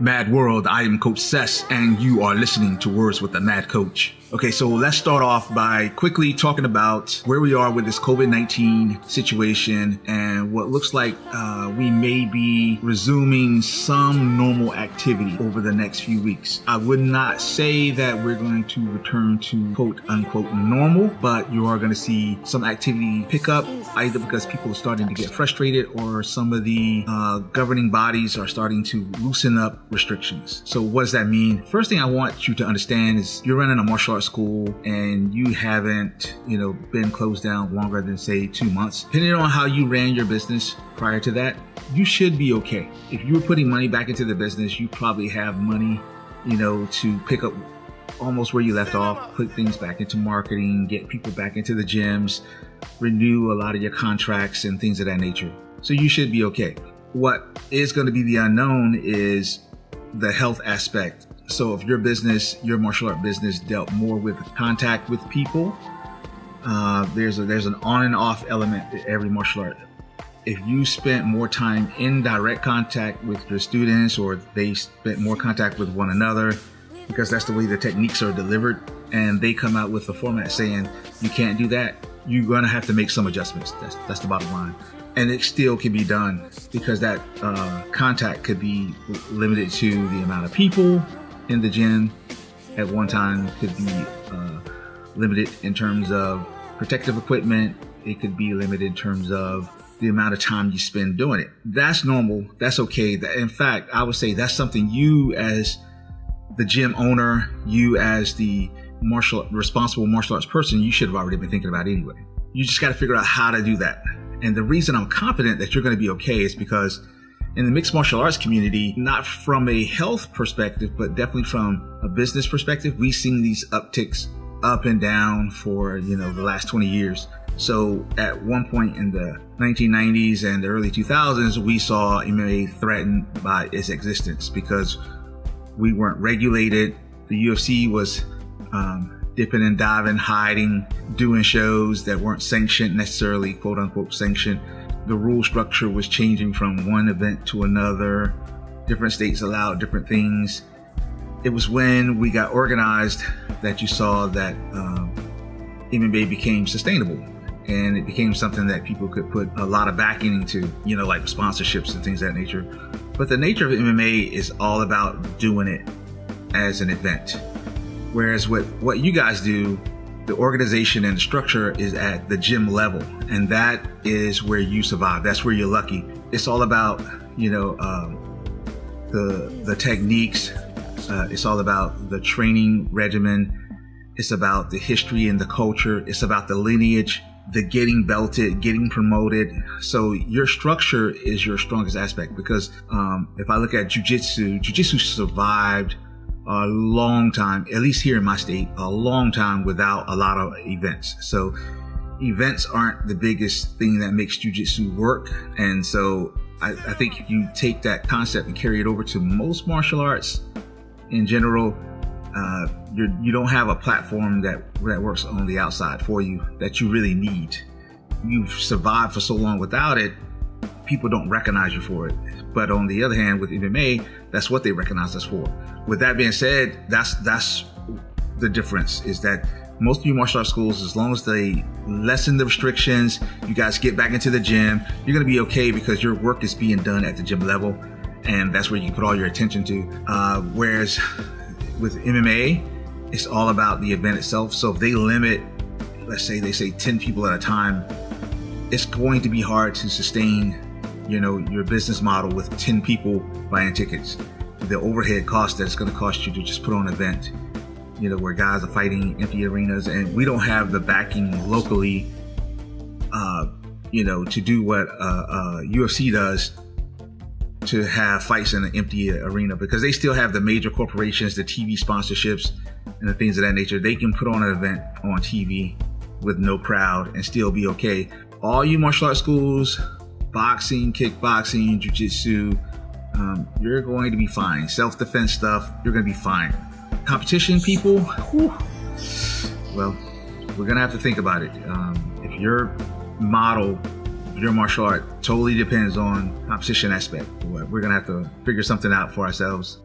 Mad World. I am Coach Ses, and you are listening to Words with the Mad Coach. Okay, so let's start off by quickly talking about where we are with this COVID 19 situation and what looks like uh, we may be resuming some normal activity over the next few weeks. I would not say that we're going to return to quote unquote normal, but you are going to see some activity pick up either because people are starting to get frustrated or some of the uh, governing bodies are starting to loosen up restrictions. So, what does that mean? First thing I want you to understand is you're running a martial arts school and you haven't, you know, been closed down longer than say two months. Depending on how you ran your business prior to that, you should be okay. If you were putting money back into the business, you probably have money, you know, to pick up almost where you left off, put things back into marketing, get people back into the gyms, renew a lot of your contracts and things of that nature. So you should be okay. What is going to be the unknown is the health aspect. So if your business, your martial art business dealt more with contact with people, uh, there's a, there's an on and off element to every martial art. If you spent more time in direct contact with your students or they spent more contact with one another, because that's the way the techniques are delivered, and they come out with a format saying you can't do that, you're to have to make some adjustments. That's, that's the bottom line and it still can be done because that uh, contact could be limited to the amount of people in the gym. At one time could be uh, limited in terms of protective equipment. It could be limited in terms of the amount of time you spend doing it. That's normal. That's okay. In fact i would say that's something you as the gym owner you as the martial responsible martial arts person you should have already been thinking about anyway. You just got to figure out how to do that and the reason I'm confident that you're going to be okay is because in the mixed martial arts community, not from a health perspective, but definitely from a business perspective, we've seen these upticks up and down for, you know, the last 20 years. So at one point in the 1990s and the early 2000s, we saw MMA threatened by its existence because we weren't regulated. The UFC was um, dipping and diving, hiding, doing shows that weren't sanctioned necessarily, quote unquote sanctioned. The rule structure was changing from one event to another. Different states allowed different things. It was when we got organized that you saw that um, MMA became sustainable and it became something that people could put a lot of backing into, you know, like sponsorships and things of that nature. But the nature of MMA is all about doing it as an event. Whereas what, what you guys do, the organization and the structure is at the gym level. And that is where you survive. That's where you're lucky. It's all about, you know, um, the, the techniques. Uh, it's all about the training regimen. It's about the history and the culture. It's about the lineage, the getting belted, getting promoted. So your structure is your strongest aspect because um, if I look at jujitsu, jujitsu survived a long time, at least here in my state, a long time without a lot of events. So events aren't the biggest thing that makes jujitsu work. And so I, I, think if you take that concept and carry it over to most martial arts in general, uh, you're, you do not have a platform that, that works on the outside for you that you really need. You've survived for so long without it, people don't recognize you for it. But on the other hand, with MMA, that's what they recognize us for. With that being said, that's that's the difference is that most of you martial arts schools, as long as they lessen the restrictions, you guys get back into the gym, you're gonna be okay because your work is being done at the gym level, and that's where you put all your attention to. Uh, whereas with MMA, it's all about the event itself. So if they limit, let's say they say 10 people at a time, it's going to be hard to sustain you know, your business model with 10 people buying tickets. The overhead cost that it's going to cost you to just put on an event, you know, where guys are fighting empty arenas and we don't have the backing locally, uh, you know, to do what uh, uh, UFC does to have fights in an empty arena because they still have the major corporations, the TV sponsorships, and the things of that nature. They can put on an event on TV with no crowd and still be okay. All you martial arts schools, boxing, kickboxing, jujitsu, um, you're going to be fine. Self defense stuff, you're going to be fine. Competition people, whew, well, we're going to have to think about it. Um, if your model, your martial art totally depends on competition aspect, we're going to have to figure something out for ourselves.